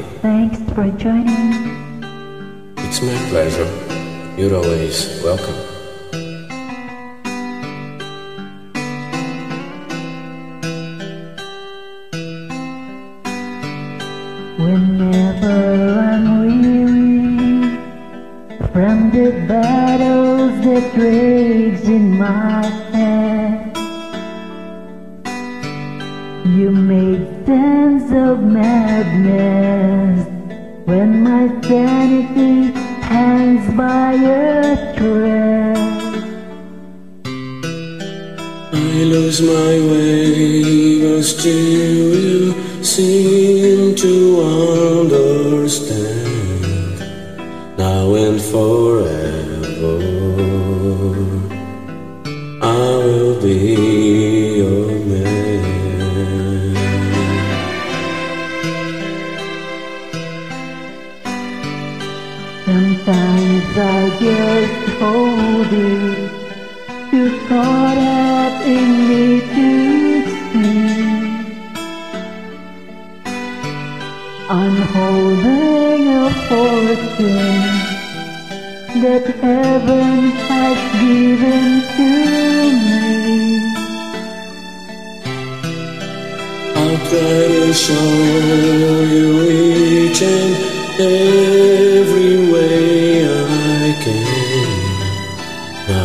Thanks for joining. It's my pleasure. You're always welcome. Whenever I'm weary from the battles that rage in my head, you made sense of madness when my sanity hangs by a thread. I lose my way, but still you seem to understand. Now and forever, I will be Sometimes I just hold too caught up in me to see. I'm holding a fortune that heaven has given to me. I'll try to show you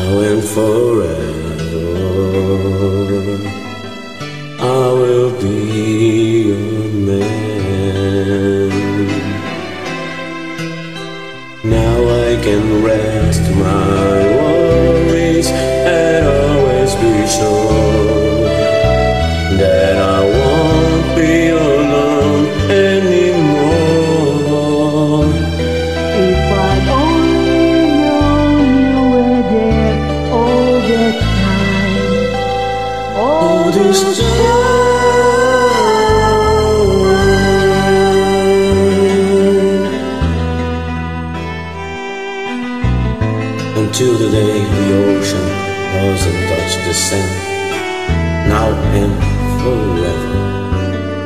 now and forever. I will be your man. Now I can rest my worries and always be sure until the day the ocean doesn't touch the sand. Now and forever,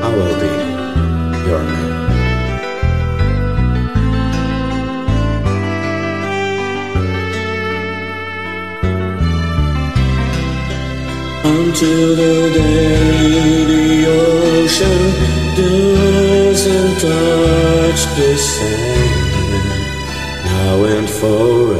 I will be your man. Until the day the ocean doesn't touch the sand, now and forever,